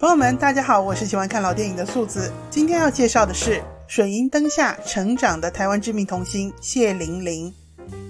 朋友们，大家好，我是喜欢看老电影的素子。今天要介绍的是水银灯下成长的台湾知名童星谢玲玲。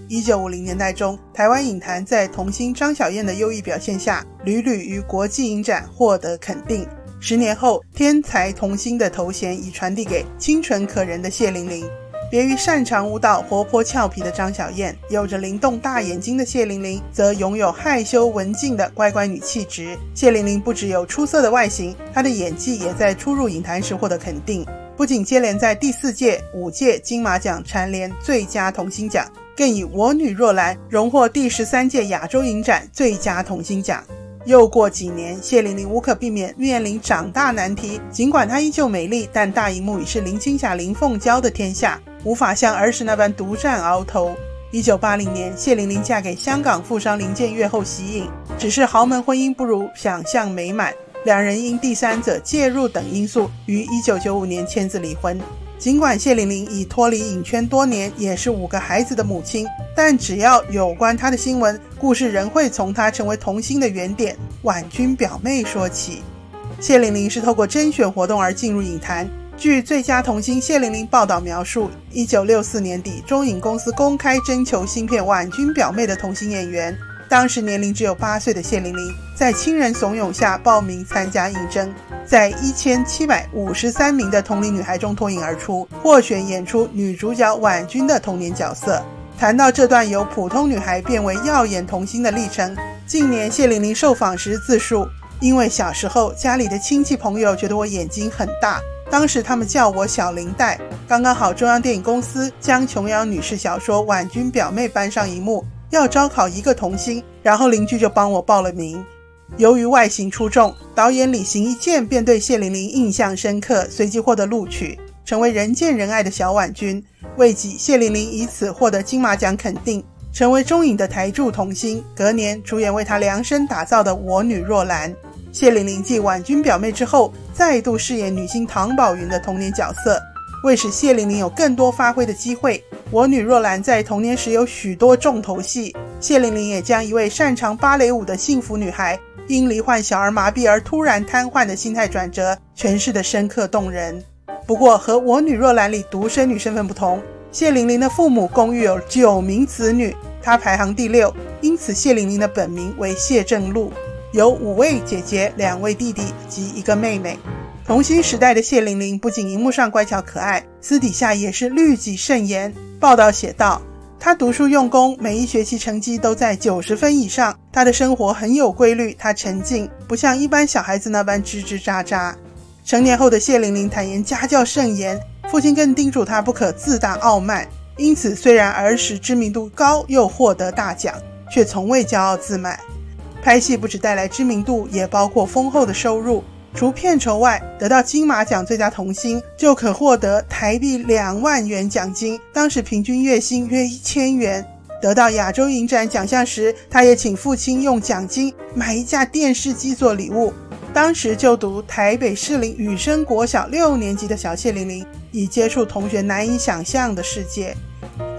一九五零年代中，台湾影坛在童星张小燕的优异表现下，屡屡于国际影展获得肯定。十年后，天才童星的头衔已传递给清纯可人的谢玲玲。别于擅长舞蹈、活泼俏皮的张小燕，有着灵动大眼睛的谢玲玲，则拥有害羞文静的乖乖女气质。谢玲玲不只有出色的外形，她的演技也在初入影坛时获得肯定。不仅接连在第四届、五届金马奖蝉联最佳童星奖，更以《我女若兰》荣获第十三届亚洲影展最佳童星奖。又过几年，谢玲玲无可避免面临长大难题。尽管她依旧美丽，但大荧幕已是林青霞、林凤娇的天下，无法像儿时那般独占鳌头。一九八零年，谢玲玲嫁给香港富商林建岳后息影，只是豪门婚姻不如想象美满，两人因第三者介入等因素，于一九九五年签字离婚。尽管谢玲玲已脱离影圈多年，也是五个孩子的母亲，但只要有关她的新闻，故事仍会从她成为童星的原点婉君表妹说起。谢玲玲是透过甄选活动而进入影坛。据最佳童星谢玲玲报道描述，一九六四年底，中影公司公开征求新片婉君表妹的童星演员。当时年龄只有八岁的谢玲玲，在亲人怂恿下报名参加应征，在一千七百五十三名的同龄女孩中脱颖而出，获选演出女主角婉君的童年角色。谈到这段由普通女孩变为耀眼童星的历程，近年谢玲玲受访时自述：“因为小时候家里的亲戚朋友觉得我眼睛很大，当时他们叫我小林黛。刚刚好中央电影公司将琼瑶女士小说《婉君表妹》搬上荧幕。”要招考一个童星，然后邻居就帮我报了名。由于外形出众，导演李行一见便对谢玲玲印象深刻，随即获得录取，成为人见人爱的小婉君。为己，谢玲玲以此获得金马奖肯定，成为中影的台柱童星。隔年主演为她量身打造的《我女若兰》。谢玲玲继婉君表妹之后，再度饰演女星唐宝云的童年角色。为使谢玲玲有更多发挥的机会，我女若兰在童年时有许多重头戏。谢玲玲也将一位擅长芭蕾舞的幸福女孩，因罹患小儿麻痹而突然瘫痪的心态转折，诠释的深刻动人。不过，和我女若兰里独生女身份不同，谢玲玲的父母共育有九名子女，她排行第六，因此谢玲玲的本名为谢正露，有五位姐姐、两位弟弟及一个妹妹。童星时代的谢玲玲不仅荧幕上乖巧可爱，私底下也是律己慎言。报道写道，她读书用功，每一学期成绩都在九十分以上。她的生活很有规律，她沉静，不像一般小孩子那般吱吱喳喳。成年后的谢玲玲坦言家教甚严，父亲更叮嘱她不可自大傲慢。因此，虽然儿时知名度高，又获得大奖，却从未骄傲自满。拍戏不止带来知名度，也包括丰厚的收入。除片酬外，得到金马奖最佳童星就可获得台币两万元奖金，当时平均月薪约一千元。得到亚洲影展奖项时，他也请父亲用奖金买一架电视机做礼物。当时就读台北市林雨生国小六年级的小谢玲玲，已接触同学难以想象的世界。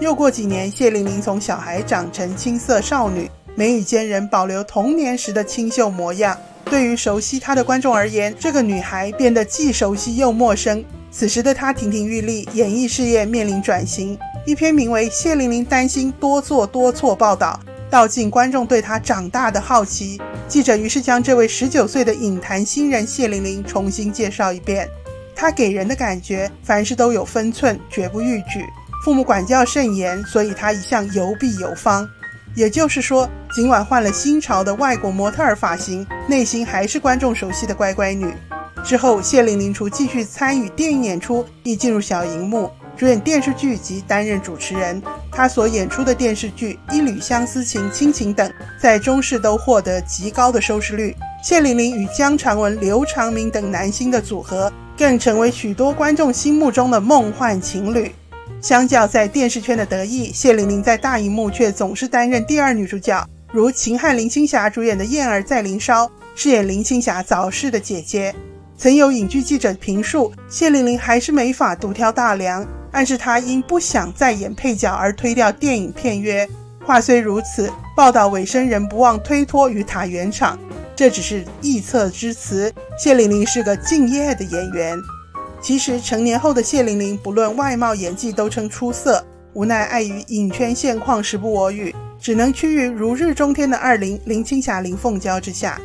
又过几年，谢玲玲从小孩长成青涩少女，眉宇间仍保留童年时的清秀模样。对于熟悉她的观众而言，这个女孩变得既熟悉又陌生。此时的她亭亭玉立，演艺事业面临转型。一篇名为《谢玲玲担心多做多错》报道，道尽观众对她长大的好奇。记者于是将这位十九岁的影坛新人谢玲玲重新介绍一遍。她给人的感觉，凡事都有分寸，绝不逾矩。父母管教甚严，所以她一向游必有方。也就是说，尽管换了新潮的外国模特儿发型，内心还是观众熟悉的乖乖女。之后，谢玲玲除继续参与电影演出，亦进入小荧幕，主演电视剧及担任主持人。她所演出的电视剧《一缕相思情》《亲情》等，在中视都获得极高的收视率。谢玲玲与姜长文、刘长明等男星的组合，更成为许多观众心目中的梦幻情侣。相较在电视圈的得意，谢玲玲在大荧幕却总是担任第二女主角，如秦汉林青霞主演的《燕儿在林梢》，饰演林青霞早逝的姐姐。曾有影剧记者评述，谢玲玲还是没法独挑大梁，暗示她因不想再演配角而推掉电影片约。话虽如此，报道尾声仍不忘推脱与塔圆场。这只是臆测之词。谢玲玲是个敬业的演员。其实成年后的谢玲玲，不论外貌、演技都称出色，无奈碍于影圈现况时不我与，只能趋于如日中天的二零林青霞、林凤娇之下。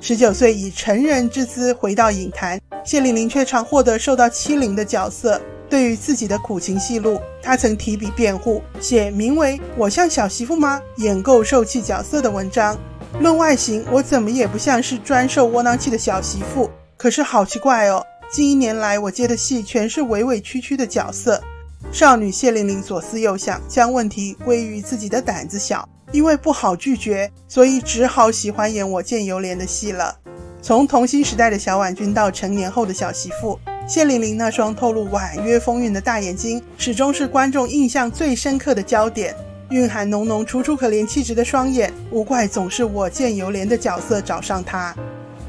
十九岁以成人之姿回到影坛，谢玲玲却常获得受到欺凌的角色。对于自己的苦情戏路，她曾提笔辩护，写名为《我像小媳妇吗？演够受气角色》的文章。论外形，我怎么也不像是专受窝囊气的小媳妇。可是好奇怪哦，近一年来我接的戏全是委委屈屈的角色。少女谢玲玲左思右想，将问题归于自己的胆子小，因为不好拒绝，所以只好喜欢演我见犹怜的戏了。从童星时代的小婉君到成年后的小媳妇。谢玲玲那双透露婉约风韵的大眼睛，始终是观众印象最深刻的焦点。蕴含浓浓楚楚可怜气质的双眼，无怪总是我见犹怜的角色找上她。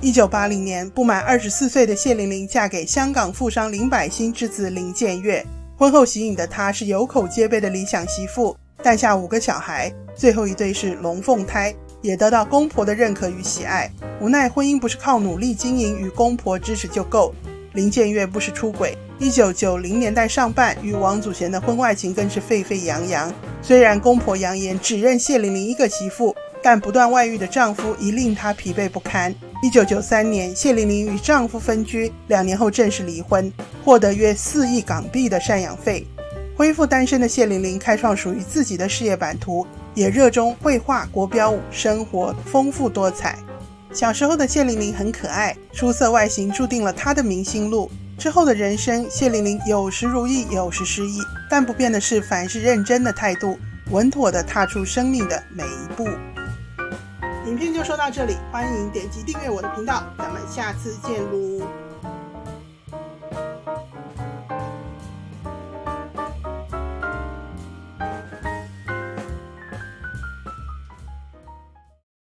一九八零年，不满二十四岁的谢玲玲嫁给香港富商林百欣之子林建岳。婚后喜颖的她是有口皆碑的理想媳妇，诞下五个小孩，最后一对是龙凤胎，也得到公婆的认可与喜爱。无奈婚姻不是靠努力经营与公婆支持就够。林建岳不时出轨，一九九零年代上半与王祖贤的婚外情更是沸沸扬扬。虽然公婆扬言只认谢玲玲一个媳妇，但不断外遇的丈夫已令她疲惫不堪。一九九三年，谢玲玲与丈夫分居，两年后正式离婚，获得约四亿港币的赡养费。恢复单身的谢玲玲开创属于自己的事业版图，也热衷绘画、国标舞，生活丰富多彩。小时候的谢玲玲很可爱，出色外形注定了她的明星路。之后的人生，谢玲玲有时如意，有时失意，但不变的是凡事认真的态度，稳妥地踏出生命的每一步。影片就说到这里，欢迎点击订阅我的频道，咱们下次见喽。